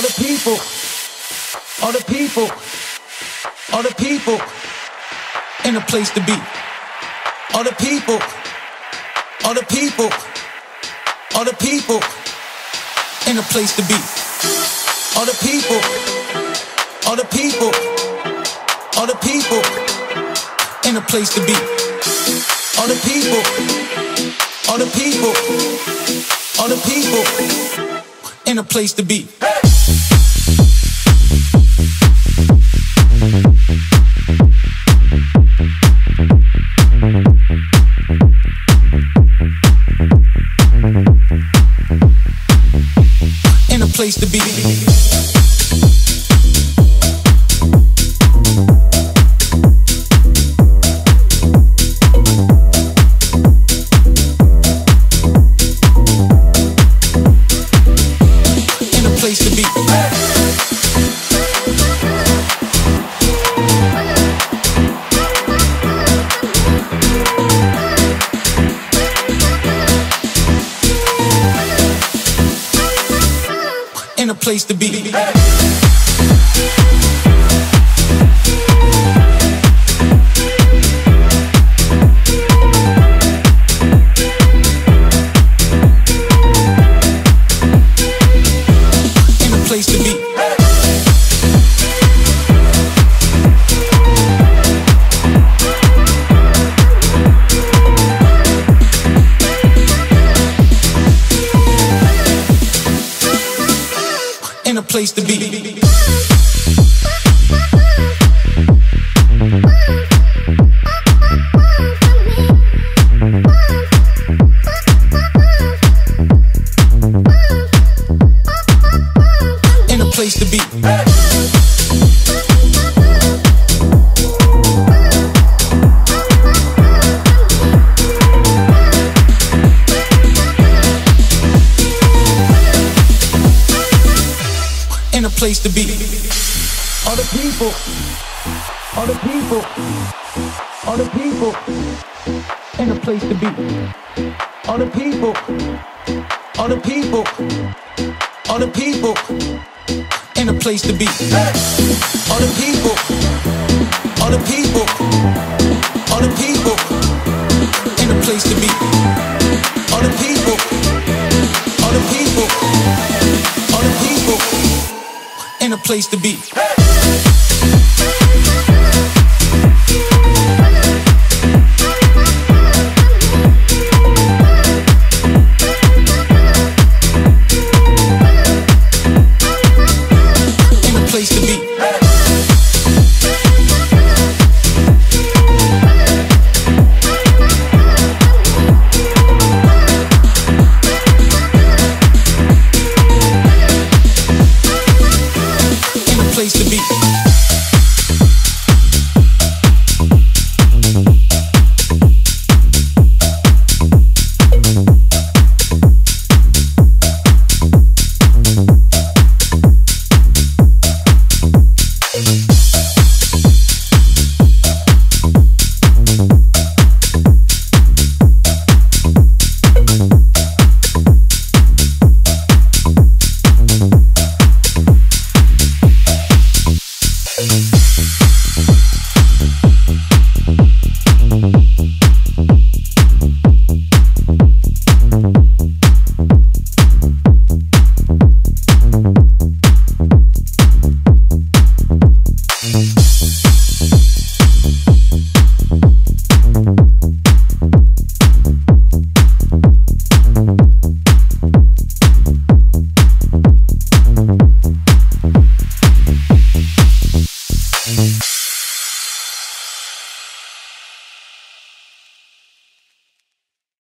All the people, all the people, all the people in a place to be. All the people, all the people, all the people in a place to be. All the people, all the people, all the people in a place to be. All the people, all the people, all the people in a place to be. Place to be. Place to be. In place to be. Place to be. All the people, all the people, all the people. In a place to be. All the people, all the people, all the people. In a place to be. All the people, all the people, place to be. In